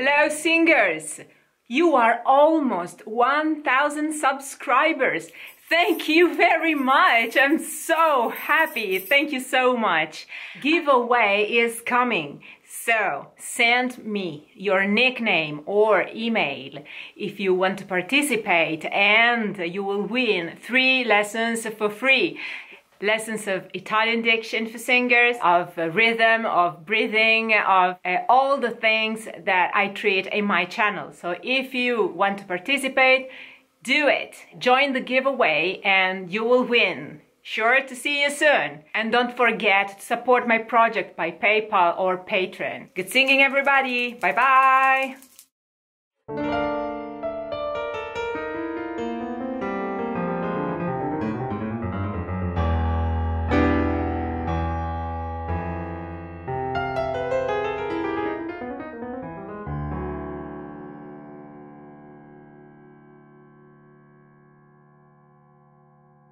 Hello, singers! You are almost 1000 subscribers. Thank you very much. I'm so happy. Thank you so much. Giveaway is coming. So send me your nickname or email if you want to participate and you will win three lessons for free lessons of Italian diction for singers, of uh, rhythm, of breathing, of uh, all the things that I treat in my channel. So if you want to participate, do it. Join the giveaway and you will win. Sure to see you soon. And don't forget to support my project by PayPal or Patreon. Good singing everybody. Bye bye.